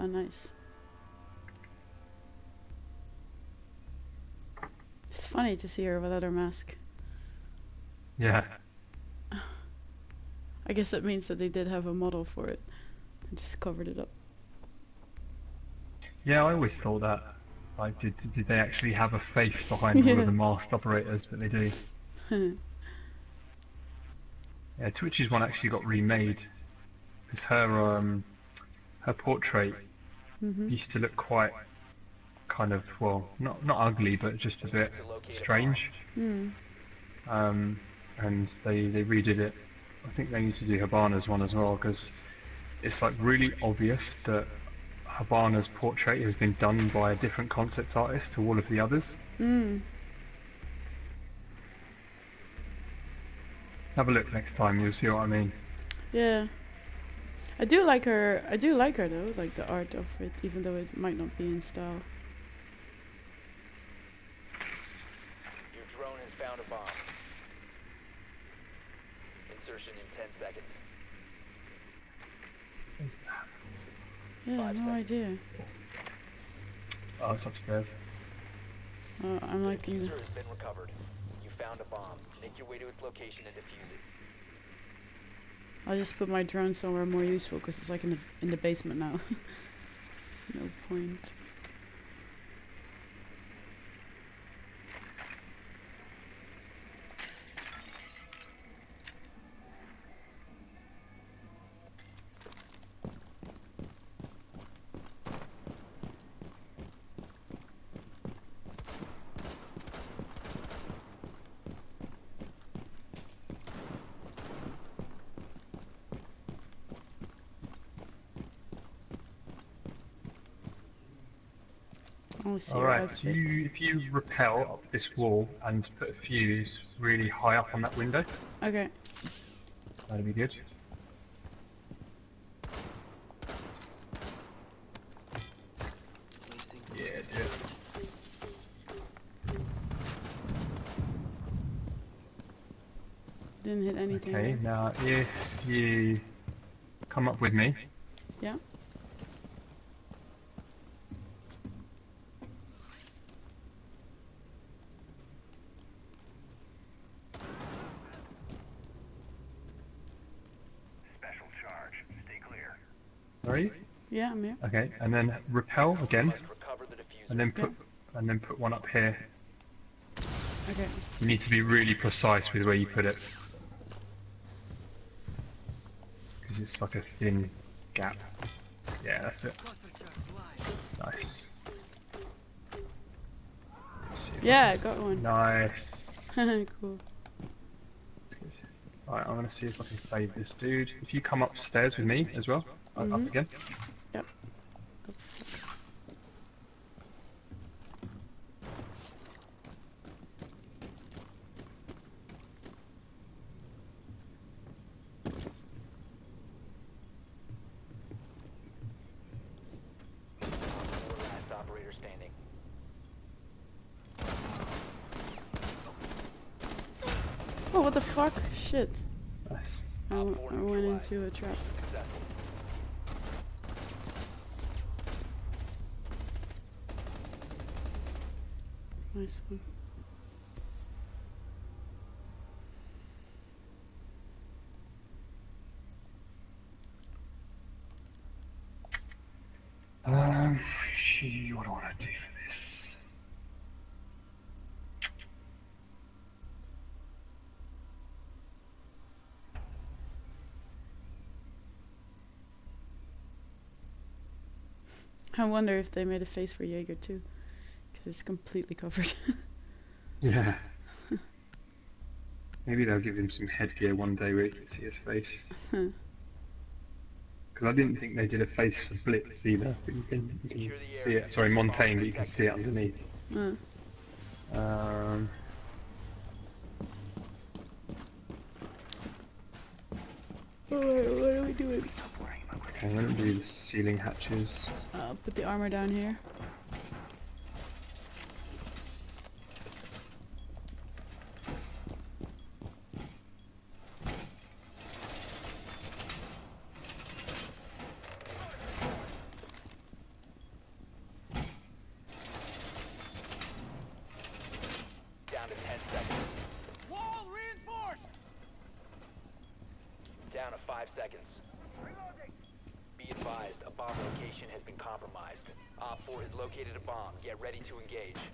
Oh, nice. It's funny to see her without her mask. Yeah. I guess that means that they did have a model for it and just covered it up. Yeah, I always thought that. Like, did, did they actually have a face behind all Yeah. of the masked operators? But they do. Yeah, Twitch's one actually got remade. Because her, um, her portrait hmm used to look quite kind of, well, not, not ugly, but just a bit strange. Mm. Um, and they, they redid it. I think they need to do Hibana's one as well, because it's like really obvious that Hibana's portrait has been done by a different concept artist to all of the others. Mm. Have a look next time, you'll see what I mean. Yeah. I do like her. I do like her though, like the art of it, even though it might not be in style. Your drone has found a bomb. Insertion in 10 seconds. Where's that? Yeah, Five no seconds. idea. Oh, it's upstairs. Uh, I'm like in Defuser the, has been recovered. You found a bomb. Make your way to its location and defuse it. I'll just put my drone somewhere more useful because it's like in the in the basement now. There's no point. Alright, outfit. you, if you repel up this wall and put a fuse really high up on that window, Okay. that'd be good. Yeah, do it. Didn't hit anything. Okay, now if you come up with me, Yeah. Are you? Yeah, I'm here. Okay, and then repel again, Must recover the defuser. and then put and then put one up here. Okay. You need to be really precise with where you put it. Because it's like a thin gap. Yeah, that's it. Nice. Let's see if I Yeah, I got one. Nice. cool. That's. Alright, I'm gonna see if I can save this dude. If you come upstairs with me as well, uh, up Mhm. again. Yep. Four last operator standing. Oh, what the fuck? Shit. Nice. I, I went into a trap. Nice one. Um, what do I want to do for this? I wonder if they made a face for Jaeger too. Because it's completely covered. Yeah. Maybe they'll give him some headgear one day where you can see his face. Because I didn't think they did a face for Blitz either, but you can, you can see it. Sorry, Montagne, but you can see it underneath. uh, Um, Alright, what are we doing? okay, I'm gonna do the ceiling hatches. I'll put the armor down here. five seconds. Be advised, a bomb location has been compromised. Op 4 has located a bomb. Get ready to engage.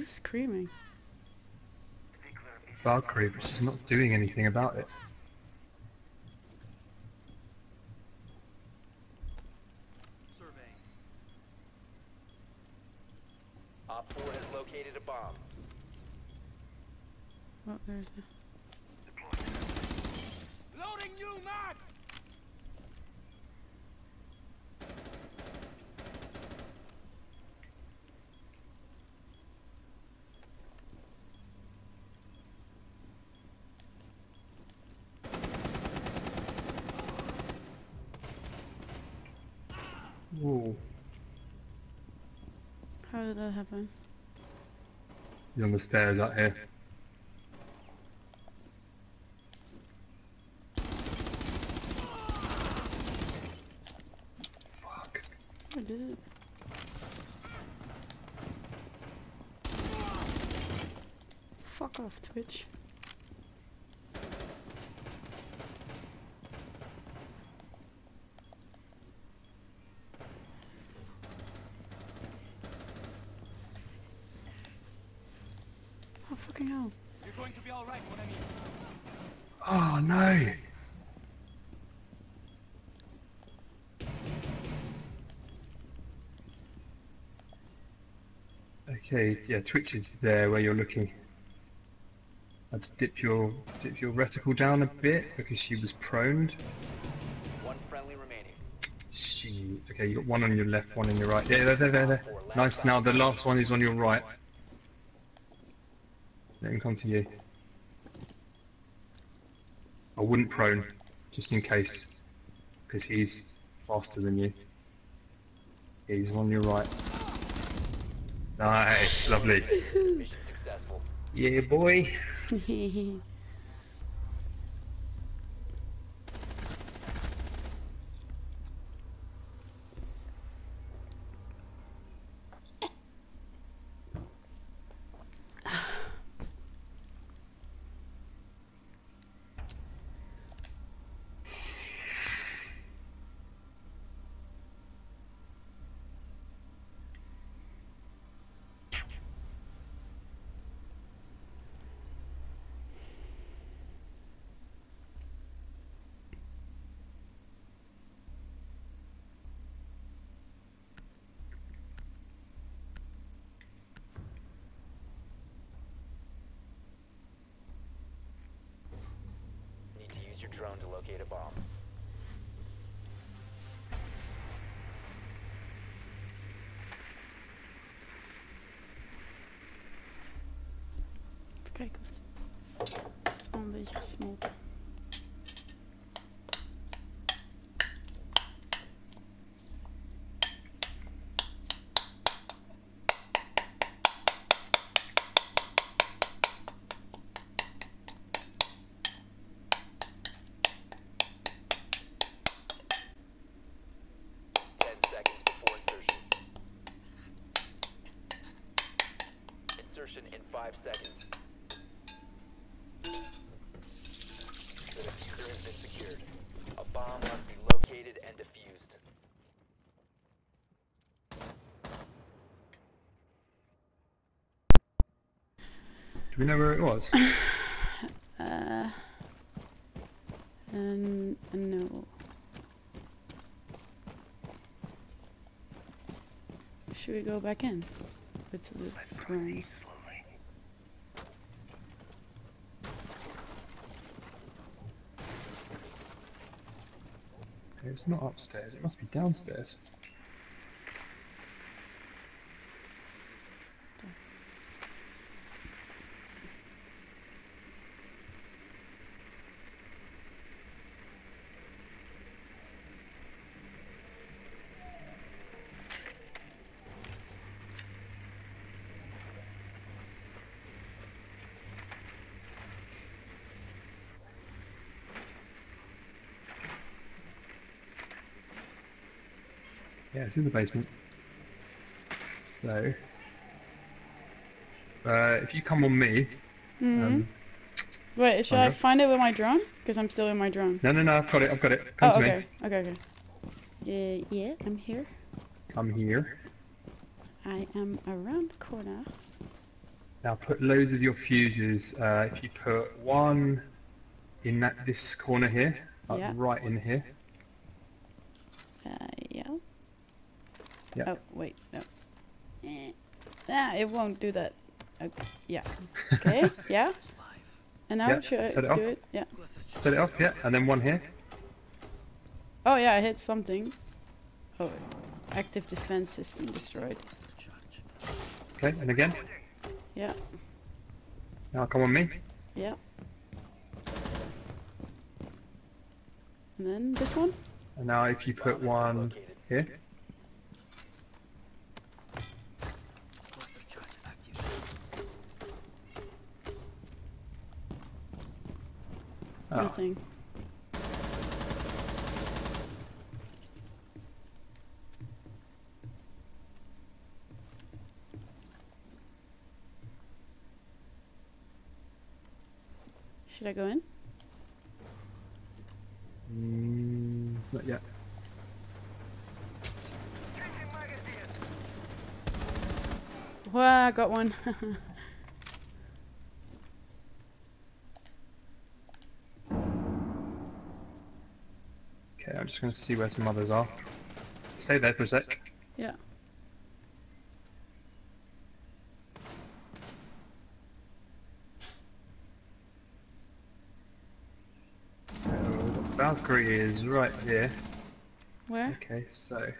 Who's screaming? Stay clear. Valkyrie, but she's not doing anything about it. Op 4 has located a bomb. Oh, there's the. Loading new mag. Whoa. How did that happen? You're on the stairs out here. Fuck. I did it. Fuck off, Twitch. Okay, yeah, Twitch is there where you're looking. I'd dip your dip your reticle down a bit because she was proned. One friendly remaining. She okay, you got one on your left, one on your right. Yeah, there, there, there, there. Nice. Now the last one is on your right. Let him come to you. I wouldn't prone, just in case, because he's faster than you. He's on your right. Nice, lovely. Yeah, boy. drone. Even of het... Het is al een beetje gesmolten. We know where it was? Uh, and no. Should we go back in with the drones? It's not upstairs. It must be downstairs. Yeah, it's in the basement. So, uh, if you come on me, hmm um, Wait, should I okay. find it with my drone? Because I'm still in my drone. no, no, no, I've got it, I've got it. Come oh, to okay. me. Okay, okay. Yeah, yeah, I'm here. Come here. I am around the corner. Now put loads of your fuses. Uh, if you put one in that this corner here, like Yeah. right in here. Uh, yeah. Oh, wait, no. Eh. Ah, it won't do that. Okay. Yeah. Okay, yeah. And now Yeah, should I set it do off. it? Yeah. Set it off, yeah, and then one here. Oh yeah, I hit something. Oh, active defense system destroyed. Okay, and again. Yeah, Now come on me. yeah. And then this one? And now if you put one here. Oh, Nothing. Should I go in? mm, not yet. Wow, I got one. I'm just going to see where some others are. Stay there for a sec. yeah. So, Valkyrie is right here. Where? Okay, so.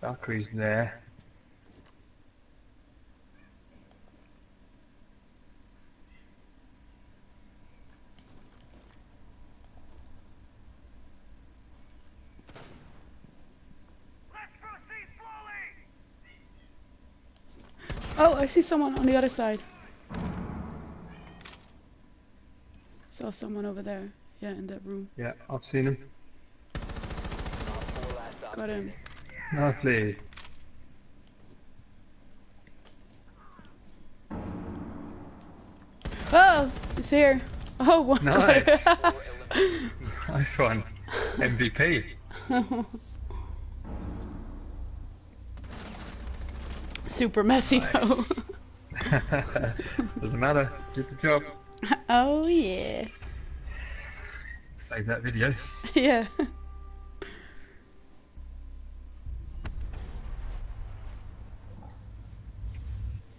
Valkyrie's there. Oh, I see someone on the other side. Saw someone over there. Yeah, in that room. Yeah, I've seen him. Op four last stop Got him. Lovely. Oh, he's here. Oh, one. Nice. Nice one. MVP. Super messy though. Doesn't matter. Did the job. oh yeah. Save that video. Yeah.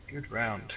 Good round.